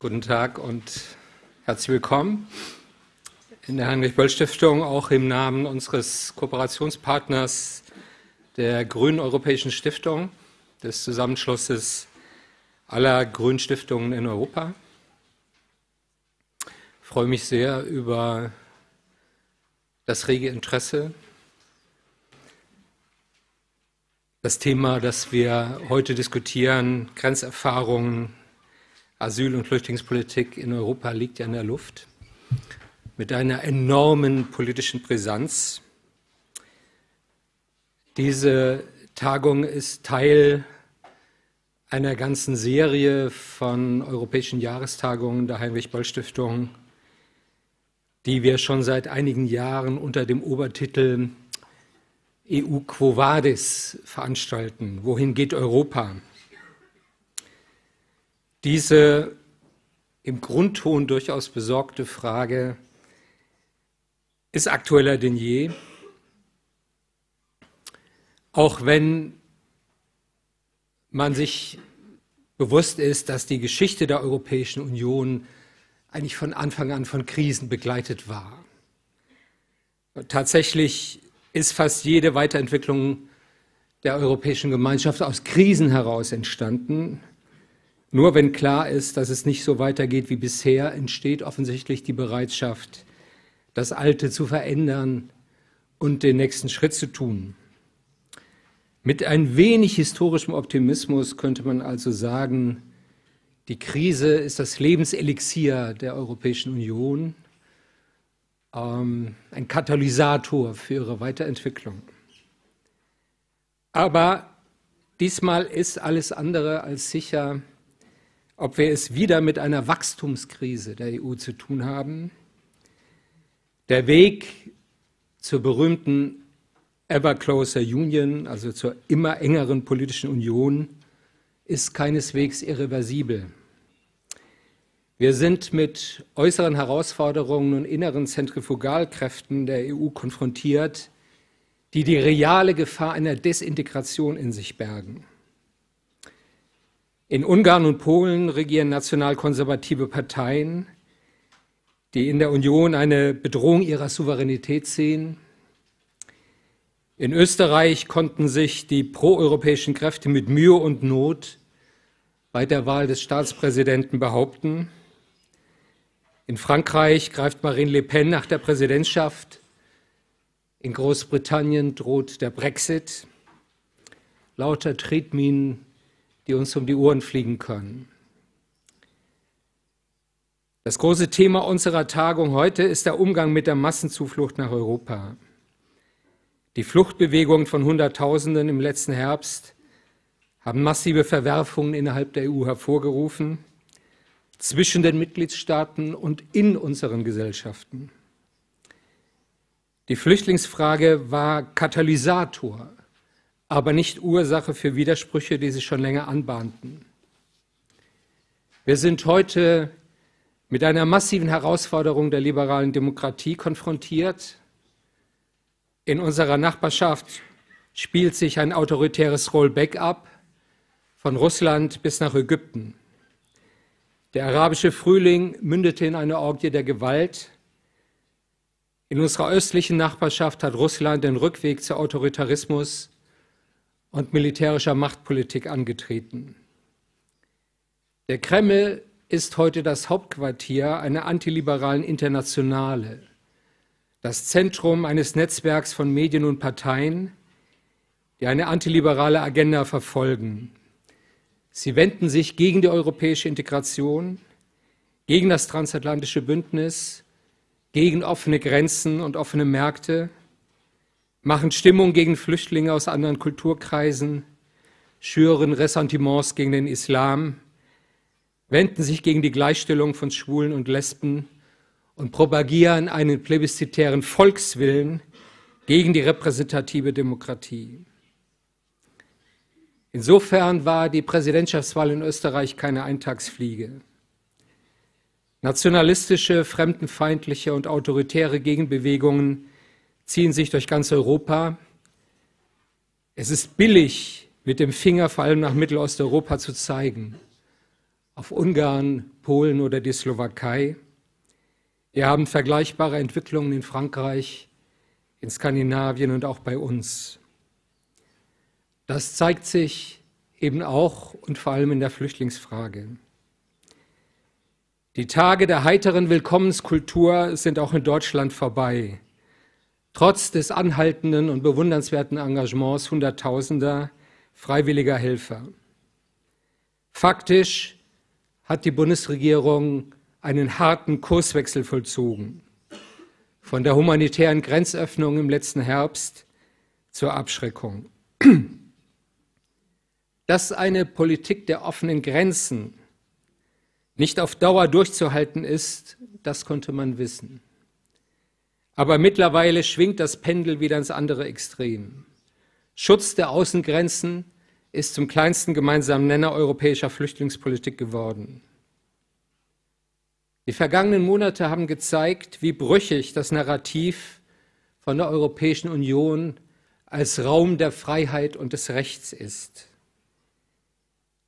Guten Tag und herzlich willkommen in der Heinrich-Böll-Stiftung, auch im Namen unseres Kooperationspartners der Grünen Europäischen Stiftung, des Zusammenschlusses aller Grünstiftungen in Europa. Ich freue mich sehr über das rege Interesse. Das Thema, das wir heute diskutieren, Grenzerfahrungen, Asyl- und Flüchtlingspolitik in Europa liegt ja in der Luft mit einer enormen politischen Brisanz. Diese Tagung ist Teil einer ganzen Serie von europäischen Jahrestagungen der Heinrich-Böll-Stiftung, die wir schon seit einigen Jahren unter dem Obertitel EU Quo Vadis veranstalten. Wohin geht Europa? Diese im Grundton durchaus besorgte Frage ist aktueller denn je, auch wenn man sich bewusst ist, dass die Geschichte der Europäischen Union eigentlich von Anfang an von Krisen begleitet war. Tatsächlich ist fast jede Weiterentwicklung der Europäischen Gemeinschaft aus Krisen heraus entstanden. Nur wenn klar ist, dass es nicht so weitergeht wie bisher, entsteht offensichtlich die Bereitschaft, das Alte zu verändern und den nächsten Schritt zu tun. Mit ein wenig historischem Optimismus könnte man also sagen, die Krise ist das Lebenselixier der Europäischen Union, ähm, ein Katalysator für ihre Weiterentwicklung. Aber diesmal ist alles andere als sicher, ob wir es wieder mit einer Wachstumskrise der EU zu tun haben. Der Weg zur berühmten Ever Closer Union, also zur immer engeren politischen Union, ist keineswegs irreversibel. Wir sind mit äußeren Herausforderungen und inneren Zentrifugalkräften der EU konfrontiert, die die reale Gefahr einer Desintegration in sich bergen. In Ungarn und Polen regieren nationalkonservative Parteien, die in der Union eine Bedrohung ihrer Souveränität sehen. In Österreich konnten sich die proeuropäischen Kräfte mit Mühe und Not bei der Wahl des Staatspräsidenten behaupten. In Frankreich greift Marine Le Pen nach der Präsidentschaft. In Großbritannien droht der Brexit. Lauter Tretminen die uns um die Ohren fliegen können. Das große Thema unserer Tagung heute ist der Umgang mit der Massenzuflucht nach Europa. Die Fluchtbewegungen von Hunderttausenden im letzten Herbst haben massive Verwerfungen innerhalb der EU hervorgerufen, zwischen den Mitgliedstaaten und in unseren Gesellschaften. Die Flüchtlingsfrage war Katalysator aber nicht Ursache für Widersprüche, die sich schon länger anbahnten. Wir sind heute mit einer massiven Herausforderung der liberalen Demokratie konfrontiert. In unserer Nachbarschaft spielt sich ein autoritäres Rollback ab, von Russland bis nach Ägypten. Der arabische Frühling mündete in eine Orgie der Gewalt. In unserer östlichen Nachbarschaft hat Russland den Rückweg zu Autoritarismus und militärischer Machtpolitik angetreten. Der Kreml ist heute das Hauptquartier einer antiliberalen Internationale, das Zentrum eines Netzwerks von Medien und Parteien, die eine antiliberale Agenda verfolgen. Sie wenden sich gegen die europäische Integration, gegen das transatlantische Bündnis, gegen offene Grenzen und offene Märkte machen Stimmung gegen Flüchtlinge aus anderen Kulturkreisen, schüren Ressentiments gegen den Islam, wenden sich gegen die Gleichstellung von Schwulen und Lesben und propagieren einen plebiszitären Volkswillen gegen die repräsentative Demokratie. Insofern war die Präsidentschaftswahl in Österreich keine Eintagsfliege. Nationalistische, fremdenfeindliche und autoritäre Gegenbewegungen ziehen sich durch ganz Europa. Es ist billig, mit dem Finger vor allem nach Mittelosteuropa zu zeigen. Auf Ungarn, Polen oder die Slowakei. Wir haben vergleichbare Entwicklungen in Frankreich, in Skandinavien und auch bei uns. Das zeigt sich eben auch und vor allem in der Flüchtlingsfrage. Die Tage der heiteren Willkommenskultur sind auch in Deutschland vorbei. Trotz des anhaltenden und bewundernswerten Engagements Hunderttausender freiwilliger Helfer. Faktisch hat die Bundesregierung einen harten Kurswechsel vollzogen. Von der humanitären Grenzöffnung im letzten Herbst zur Abschreckung. Dass eine Politik der offenen Grenzen nicht auf Dauer durchzuhalten ist, das konnte man wissen. Aber mittlerweile schwingt das Pendel wieder ins andere Extrem. Schutz der Außengrenzen ist zum kleinsten gemeinsamen Nenner europäischer Flüchtlingspolitik geworden. Die vergangenen Monate haben gezeigt, wie brüchig das Narrativ von der Europäischen Union als Raum der Freiheit und des Rechts ist.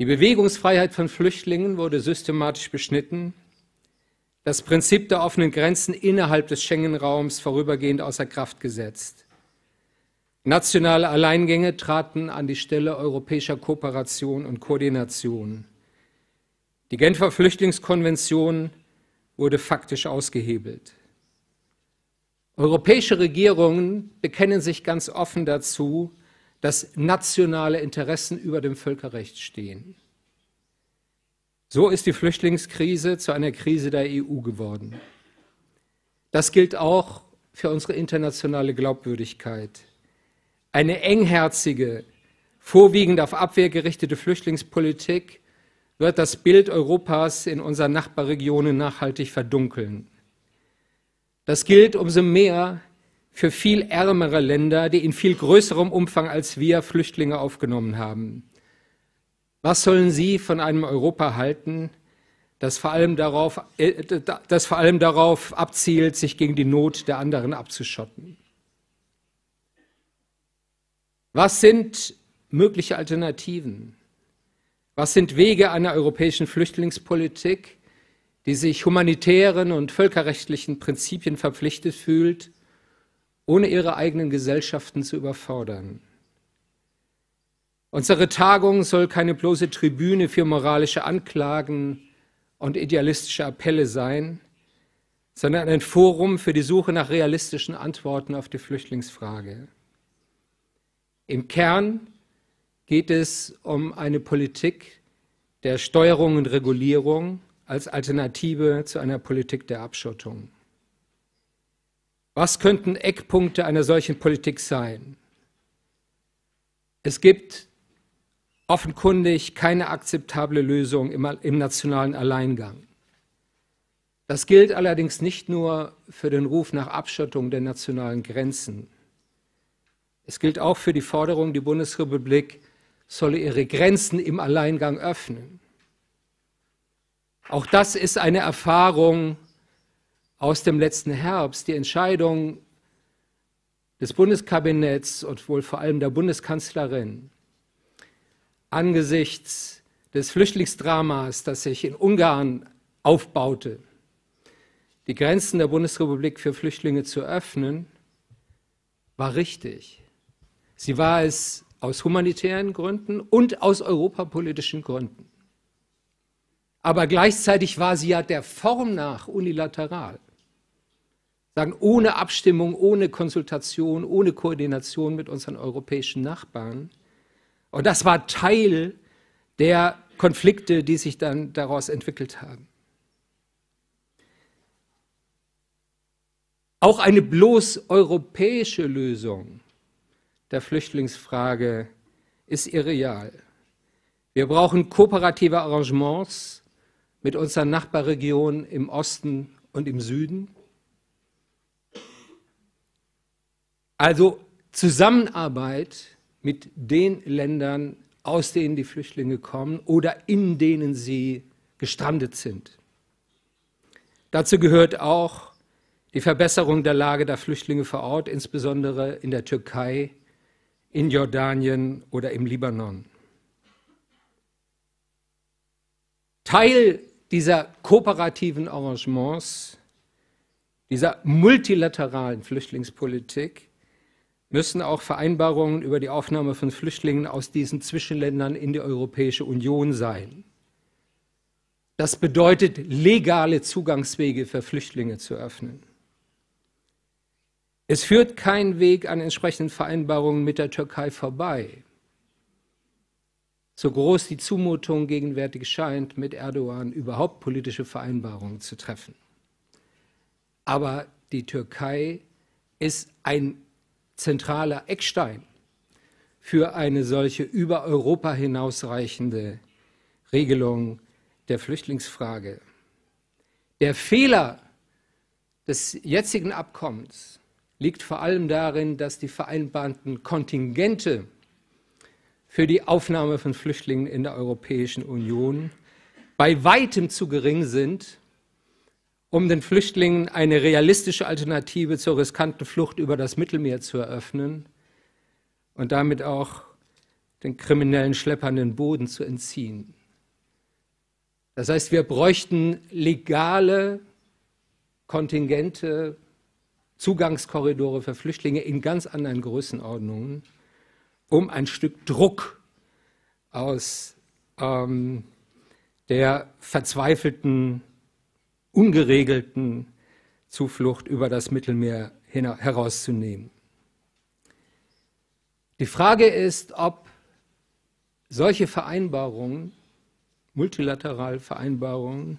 Die Bewegungsfreiheit von Flüchtlingen wurde systematisch beschnitten, das Prinzip der offenen Grenzen innerhalb des Schengen-Raums vorübergehend außer Kraft gesetzt. Nationale Alleingänge traten an die Stelle europäischer Kooperation und Koordination. Die Genfer Flüchtlingskonvention wurde faktisch ausgehebelt. Europäische Regierungen bekennen sich ganz offen dazu, dass nationale Interessen über dem Völkerrecht stehen. So ist die Flüchtlingskrise zu einer Krise der EU geworden. Das gilt auch für unsere internationale Glaubwürdigkeit. Eine engherzige, vorwiegend auf Abwehr gerichtete Flüchtlingspolitik wird das Bild Europas in unseren Nachbarregionen nachhaltig verdunkeln. Das gilt umso mehr für viel ärmere Länder, die in viel größerem Umfang als wir Flüchtlinge aufgenommen haben. Was sollen sie von einem Europa halten, das vor allem darauf, äh, das vor allem darauf abzielt, sich gegen die Not der anderen abzuschotten? Was sind mögliche Alternativen? Was sind Wege einer europäischen Flüchtlingspolitik, die sich humanitären und völkerrechtlichen Prinzipien verpflichtet fühlt, ohne ihre eigenen Gesellschaften zu überfordern? Unsere Tagung soll keine bloße Tribüne für moralische Anklagen und idealistische Appelle sein, sondern ein Forum für die Suche nach realistischen Antworten auf die Flüchtlingsfrage. Im Kern geht es um eine Politik der Steuerung und Regulierung als Alternative zu einer Politik der Abschottung. Was könnten Eckpunkte einer solchen Politik sein? Es gibt offenkundig keine akzeptable Lösung im, im, nationalen Alleingang. Das gilt allerdings nicht nur für den Ruf nach Abschottung der nationalen Grenzen. Es gilt auch für die Forderung, die Bundesrepublik solle ihre Grenzen im Alleingang öffnen. Auch das ist eine Erfahrung aus dem letzten Herbst. Die Entscheidung des Bundeskabinetts und wohl vor allem der Bundeskanzlerin angesichts des Flüchtlingsdramas, das sich in Ungarn aufbaute, die Grenzen der Bundesrepublik für Flüchtlinge zu öffnen, war richtig. Sie war es aus humanitären Gründen und aus europapolitischen Gründen. Aber gleichzeitig war sie ja der Form nach unilateral. Sagen, ohne Abstimmung, ohne Konsultation, ohne Koordination mit unseren europäischen Nachbarn. Und das war Teil der Konflikte, die sich dann daraus entwickelt haben. Auch eine bloß europäische Lösung der Flüchtlingsfrage ist irreal. Wir brauchen kooperative Arrangements mit unseren Nachbarregionen im Osten und im Süden. Also Zusammenarbeit mit den Ländern, aus denen die Flüchtlinge kommen oder in denen sie gestrandet sind. Dazu gehört auch die Verbesserung der Lage der Flüchtlinge vor Ort, insbesondere in der Türkei in Jordanien oder im Libanon. Teil dieser kooperativen Arrangements, dieser multilateralen Flüchtlingspolitik müssen auch Vereinbarungen über die Aufnahme von Flüchtlingen aus diesen Zwischenländern in die Europäische Union sein. Das bedeutet, legale Zugangswege für Flüchtlinge zu öffnen. Es führt kein Weg an entsprechenden Vereinbarungen mit der Türkei vorbei. So groß die Zumutung gegenwärtig scheint, mit Erdogan überhaupt politische Vereinbarungen zu treffen. Aber die Türkei ist ein zentraler Eckstein für eine solche über Europa hinausreichende Regelung der Flüchtlingsfrage. Der Fehler des jetzigen Abkommens liegt vor allem darin, dass die vereinbarten Kontingente für die Aufnahme von Flüchtlingen in der Europäischen Union bei weitem zu gering sind, um den Flüchtlingen eine realistische Alternative zur riskanten Flucht über das Mittelmeer zu eröffnen und damit auch den kriminellen Schleppern den Boden zu entziehen. Das heißt, wir bräuchten legale Kontingente, Zugangskorridore für Flüchtlinge in ganz anderen Größenordnungen, um ein Stück Druck aus ähm, der verzweifelten, ungeregelten Zuflucht über das Mittelmeer herauszunehmen. Die Frage ist, ob solche Vereinbarungen multilaterale Vereinbarungen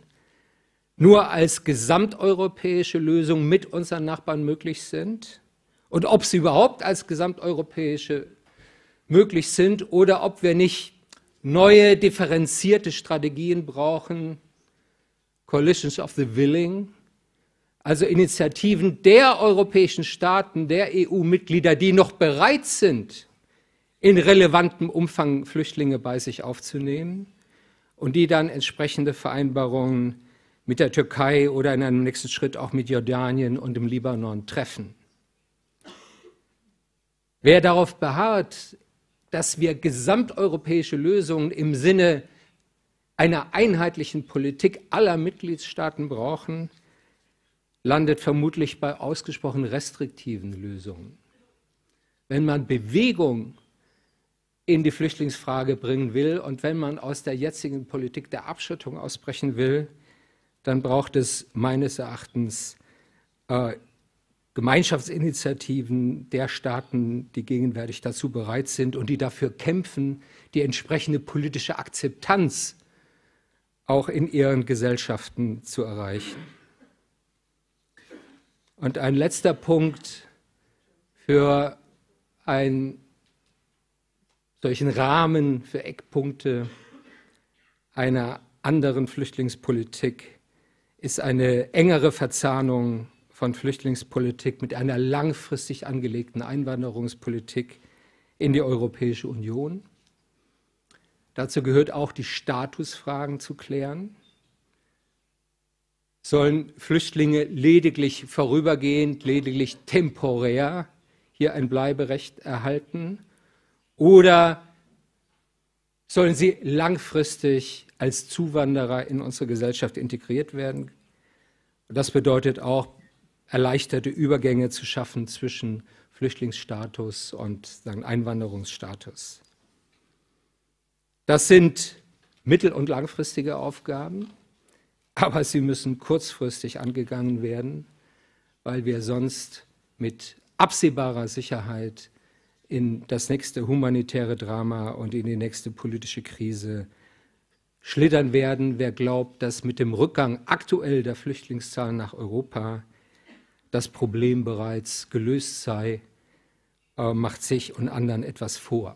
nur als gesamteuropäische Lösung mit unseren Nachbarn möglich sind und ob sie überhaupt als gesamteuropäische möglich sind oder ob wir nicht neue differenzierte Strategien brauchen, Coalitions of the Willing, also Initiativen der europäischen Staaten, der EU-Mitglieder, die noch bereit sind, in relevantem Umfang Flüchtlinge bei sich aufzunehmen und die dann entsprechende Vereinbarungen mit der Türkei oder in einem nächsten Schritt auch mit Jordanien und dem Libanon treffen. Wer darauf beharrt, dass wir gesamteuropäische Lösungen im Sinne einer einheitlichen Politik aller Mitgliedstaaten brauchen, landet vermutlich bei ausgesprochen restriktiven Lösungen. Wenn man Bewegung in die Flüchtlingsfrage bringen will. Und wenn man aus der jetzigen Politik der Abschottung ausbrechen will, dann braucht es meines Erachtens äh, Gemeinschaftsinitiativen der Staaten, die gegenwärtig dazu bereit sind und die dafür kämpfen, die entsprechende politische Akzeptanz auch in ihren Gesellschaften zu erreichen. Und ein letzter Punkt für ein solchen Rahmen für Eckpunkte einer anderen Flüchtlingspolitik ist eine engere Verzahnung von Flüchtlingspolitik mit einer langfristig angelegten Einwanderungspolitik in die Europäische Union. Dazu gehört auch die Statusfragen zu klären. Sollen Flüchtlinge lediglich vorübergehend, lediglich temporär hier ein Bleiberecht erhalten? Oder sollen sie langfristig als Zuwanderer in unsere Gesellschaft integriert werden? Das bedeutet auch, erleichterte Übergänge zu schaffen zwischen Flüchtlingsstatus und Einwanderungsstatus. Das sind mittel- und langfristige Aufgaben, aber sie müssen kurzfristig angegangen werden, weil wir sonst mit absehbarer Sicherheit in das nächste humanitäre Drama und in die nächste politische Krise schlittern werden. Wer glaubt, dass mit dem Rückgang aktuell der Flüchtlingszahlen nach Europa das Problem bereits gelöst sei, äh, macht sich und anderen etwas vor.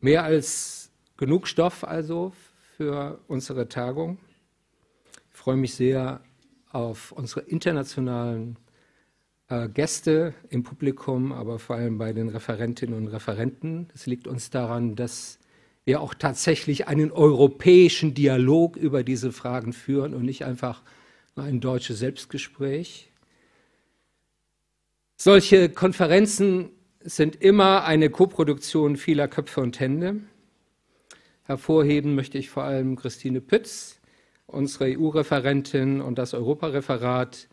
Mehr als genug Stoff also für unsere Tagung. Ich freue mich sehr auf unsere internationalen äh, Gäste im Publikum, aber vor allem bei den Referentinnen und Referenten. Es liegt uns daran, dass wir auch tatsächlich einen europäischen Dialog über diese Fragen führen und nicht einfach nur ein deutsches Selbstgespräch. Solche Konferenzen sind immer eine Koproduktion vieler Köpfe und Hände. Hervorheben möchte ich vor allem Christine Pütz, unsere EU-Referentin und das Europareferat,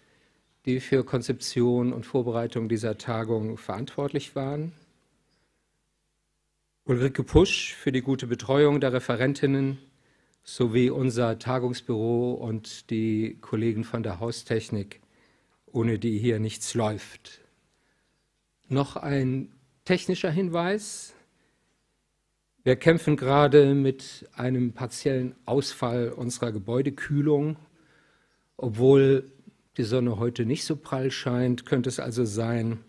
die für Konzeption und Vorbereitung dieser Tagung verantwortlich waren. Ulrike Pusch für die gute Betreuung der Referentinnen sowie unser Tagungsbüro und die Kollegen von der Haustechnik, ohne die hier nichts läuft. Noch ein technischer Hinweis. Wir kämpfen gerade mit einem partiellen Ausfall unserer Gebäudekühlung. Obwohl die Sonne heute nicht so prall scheint, könnte es also sein,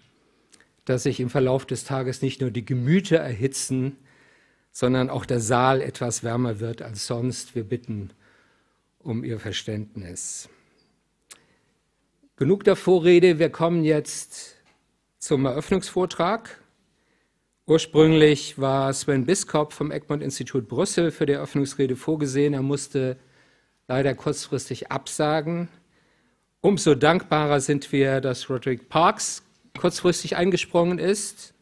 dass sich im Verlauf des Tages nicht nur die Gemüter erhitzen, sondern auch der Saal etwas wärmer wird als sonst. Wir bitten um Ihr Verständnis. Genug der Vorrede, wir kommen jetzt zum Eröffnungsvortrag. Ursprünglich war Sven Biskop vom Egmont-Institut Brüssel für die Eröffnungsrede vorgesehen. Er musste leider kurzfristig absagen. Umso dankbarer sind wir, dass Roderick Parks kurzfristig eingesprungen ist.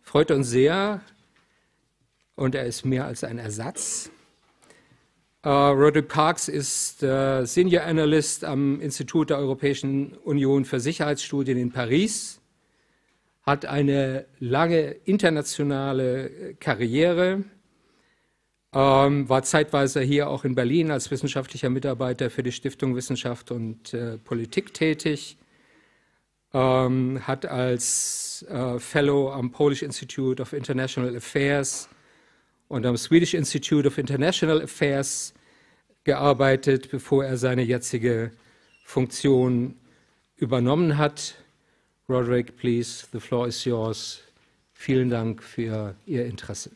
Freut uns sehr und er ist mehr als ein Ersatz. Uh, Roderick Parks ist uh, Senior Analyst am Institut der Europäischen Union für Sicherheitsstudien in Paris hat eine lange internationale Karriere, ähm, war zeitweise hier auch in Berlin als wissenschaftlicher Mitarbeiter für die Stiftung Wissenschaft und äh, Politik tätig, ähm, hat als äh, Fellow am Polish Institute of International Affairs und am Swedish Institute of International Affairs gearbeitet, bevor er seine jetzige Funktion übernommen hat. Roderick, please, the floor is yours. Vielen Dank für Ihr Interesse.